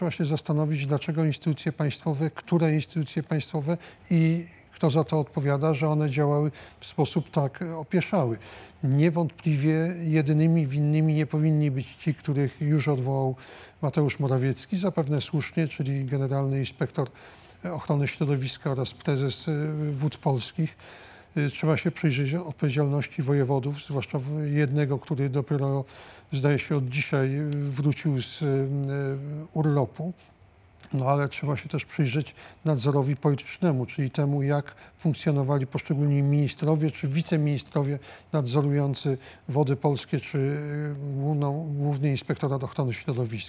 trzeba się zastanowić, dlaczego instytucje państwowe, które instytucje państwowe i kto za to odpowiada, że one działały w sposób tak opieszały. Niewątpliwie jedynymi winnymi nie powinni być ci, których już odwołał Mateusz Morawiecki, zapewne słusznie, czyli generalny inspektor ochrony środowiska oraz prezes y, Wód Polskich. Y, Trzeba się przyjrzeć odpowiedzialności wojewodów, zwłaszcza jednego, który dopiero zdaje się od dzisiaj y, wrócił z y, urlopu. No ale trzeba się też przyjrzeć nadzorowi politycznemu, czyli temu, jak funkcjonowali poszczególni ministrowie czy wiceministrowie nadzorujący wody polskie czy główną, Główny Inspektorat Ochrony Środowiska.